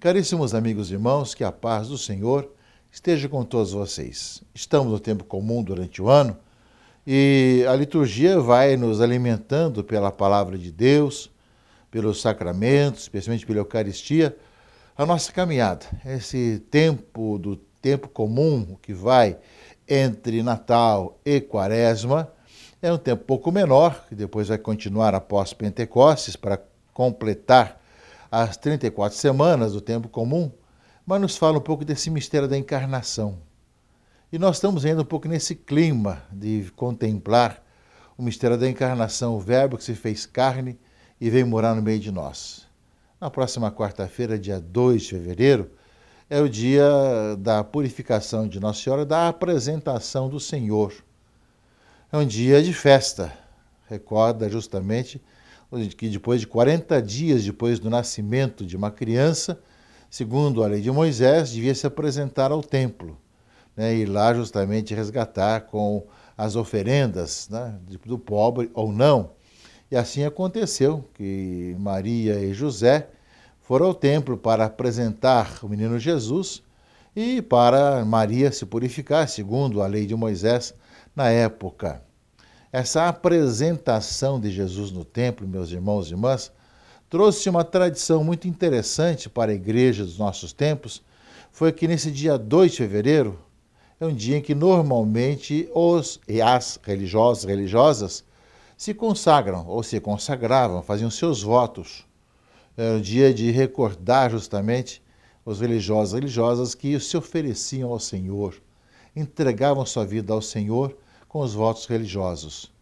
Caríssimos amigos e irmãos, que a paz do Senhor esteja com todos vocês. Estamos no tempo comum durante o ano e a liturgia vai nos alimentando pela palavra de Deus, pelos sacramentos, especialmente pela Eucaristia, a nossa caminhada. Esse tempo do tempo comum que vai entre Natal e Quaresma é um tempo pouco menor, que depois vai continuar após Pentecostes para completar as 34 semanas do tempo comum, mas nos fala um pouco desse mistério da encarnação. E nós estamos ainda um pouco nesse clima de contemplar o mistério da encarnação, o Verbo que se fez carne e veio morar no meio de nós. Na próxima quarta-feira, dia 2 de fevereiro, é o dia da purificação de Nossa Senhora, da apresentação do Senhor. É um dia de festa. Recorda justamente que depois de 40 dias depois do nascimento de uma criança, segundo a lei de Moisés, devia se apresentar ao templo né, e lá justamente resgatar com as oferendas né, do pobre ou não. E assim aconteceu que Maria e José foram ao templo para apresentar o menino Jesus e para Maria se purificar, segundo a lei de Moisés na época. Essa apresentação de Jesus no templo, meus irmãos e irmãs, trouxe uma tradição muito interessante para a igreja dos nossos tempos. Foi que nesse dia 2 de fevereiro, é um dia em que normalmente os e as religiosos religiosas se consagram ou se consagravam, faziam seus votos. Era um dia de recordar justamente os religiosos e religiosas que se ofereciam ao Senhor, entregavam sua vida ao Senhor com os votos religiosos.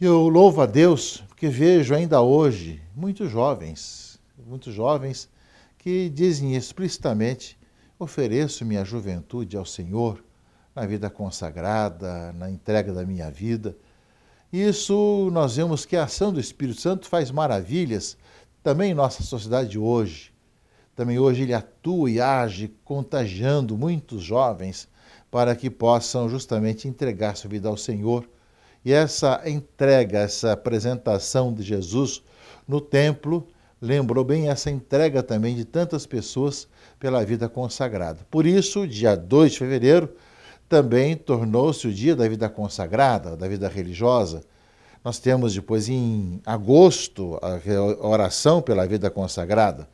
E eu louvo a Deus porque vejo ainda hoje muitos jovens, muitos jovens que dizem explicitamente: ofereço minha juventude ao Senhor na vida consagrada, na entrega da minha vida. Isso nós vemos que a ação do Espírito Santo faz maravilhas também em nossa sociedade de hoje. Também hoje ele atua e age contagiando muitos jovens para que possam justamente entregar sua vida ao Senhor. E essa entrega, essa apresentação de Jesus no templo, lembrou bem essa entrega também de tantas pessoas pela vida consagrada. Por isso, dia 2 de fevereiro, também tornou-se o dia da vida consagrada, da vida religiosa. Nós temos depois em agosto a oração pela vida consagrada,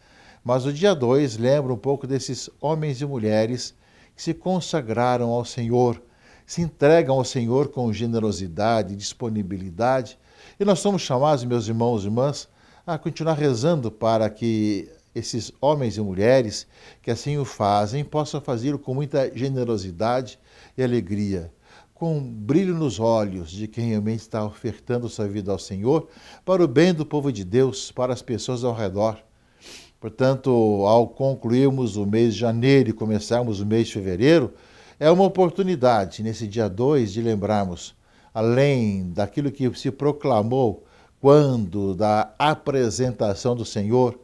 mas o dia 2 lembra um pouco desses homens e mulheres que se consagraram ao Senhor, se entregam ao Senhor com generosidade, disponibilidade. E nós somos chamados, meus irmãos e irmãs, a continuar rezando para que esses homens e mulheres que assim o fazem possam fazê-lo com muita generosidade e alegria, com um brilho nos olhos de quem realmente está ofertando sua vida ao Senhor para o bem do povo de Deus, para as pessoas ao redor. Portanto, ao concluirmos o mês de janeiro e começarmos o mês de fevereiro, é uma oportunidade, nesse dia 2, de lembrarmos, além daquilo que se proclamou quando da apresentação do Senhor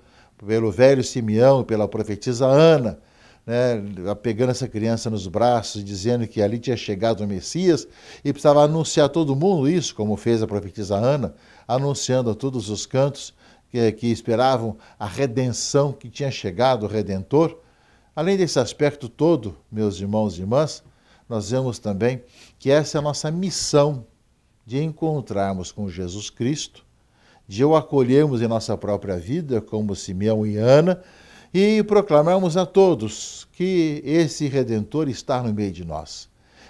pelo velho Simeão e pela profetisa Ana, né, pegando essa criança nos braços, dizendo que ali tinha chegado o Messias e precisava anunciar a todo mundo isso, como fez a profetisa Ana, anunciando a todos os cantos que, que esperavam a redenção que tinha chegado, o Redentor. Além desse aspecto todo, meus irmãos e irmãs, nós vemos também que essa é a nossa missão de encontrarmos com Jesus Cristo, de o acolhermos em nossa própria vida, como Simeão e Ana, e proclamarmos a todos que esse Redentor está no meio de nós.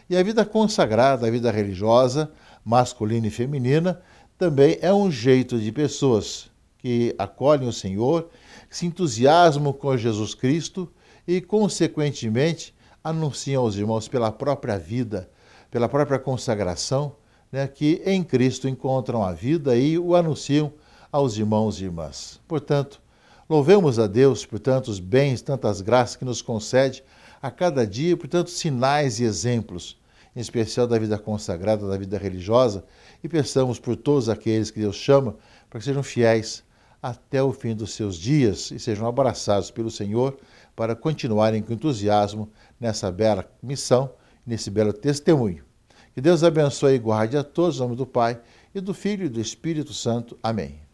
E a vida consagrada, a vida religiosa, masculina e feminina, também é um jeito de pessoas que acolhem o Senhor, se entusiasmam com Jesus Cristo e, consequentemente, anunciam aos irmãos pela própria vida, pela própria consagração, né, que em Cristo encontram a vida e o anunciam aos irmãos e irmãs. Portanto, louvemos a Deus por tantos bens, tantas graças que nos concede a cada dia, por tantos sinais e exemplos, em especial da vida consagrada, da vida religiosa, e peçamos por todos aqueles que Deus chama para que sejam fiéis até o fim dos seus dias e sejam abraçados pelo Senhor para continuarem com entusiasmo nessa bela missão, nesse belo testemunho. Que Deus abençoe e guarde a todos, em nome do Pai, e do Filho e do Espírito Santo. Amém.